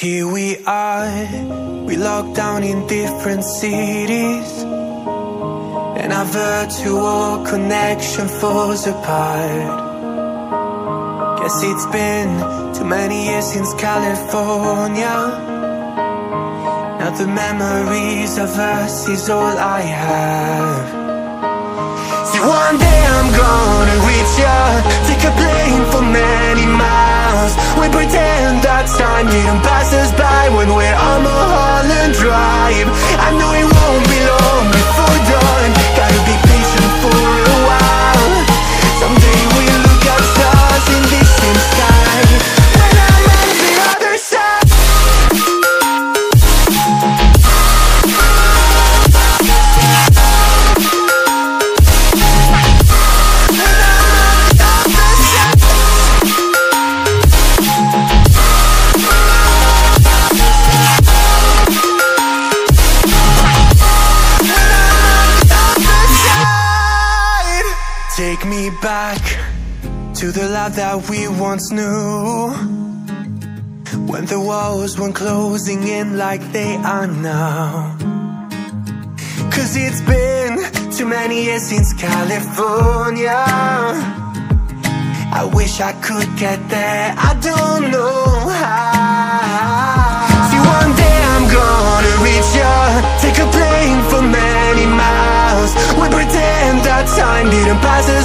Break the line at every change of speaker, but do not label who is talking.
Here we are, we locked down in different cities. And our virtual connection falls apart. Guess it's been too many years since California. Now the memories of us is all I have. See one day I'm gonna that time didn't pass us by When we're on Mulholland Drive. I know Take me back to the life that we once knew. When the walls weren't closing in like they are now. Cause it's been too many years since California. I wish I could get there, I don't know how. See one day I'm gonna reach ya. Take a plane for many miles. We pretend that time didn't pass us